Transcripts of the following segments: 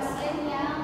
贤良。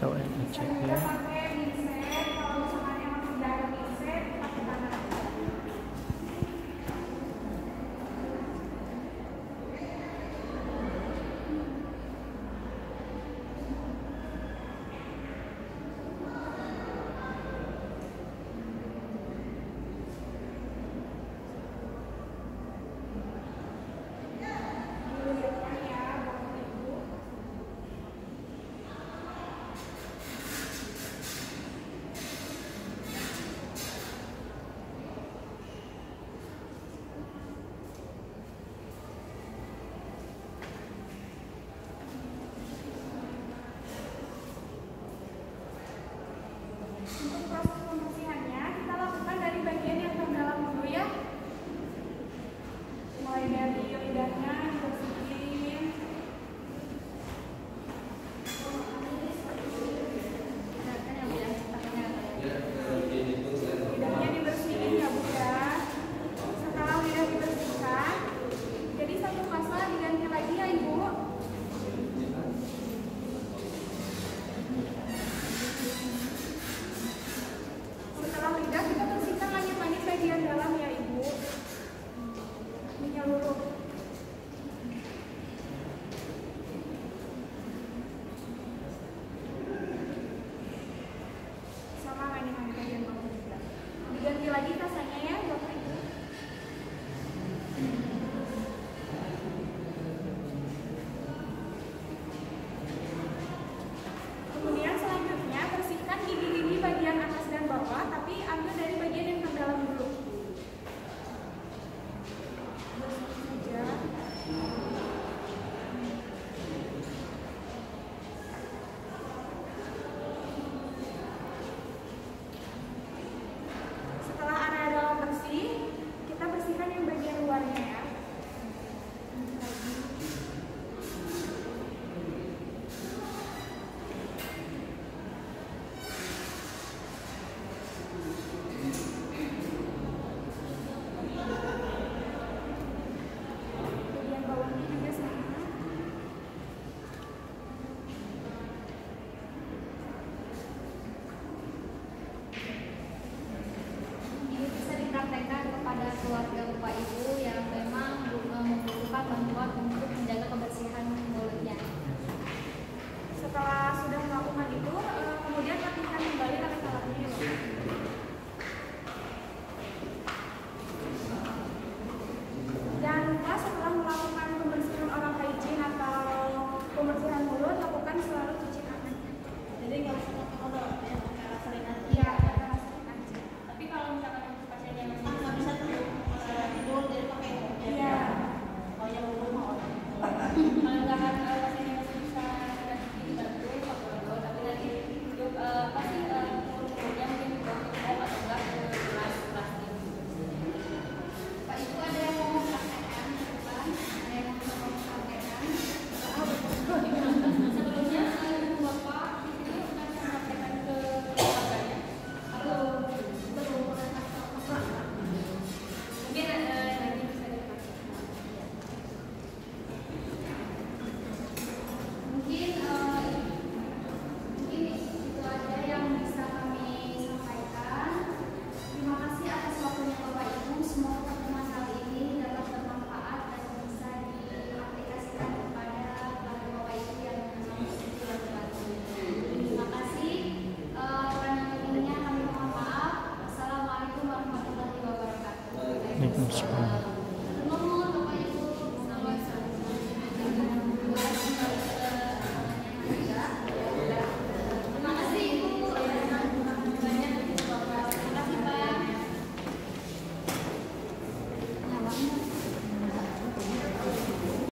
go ahead and check here.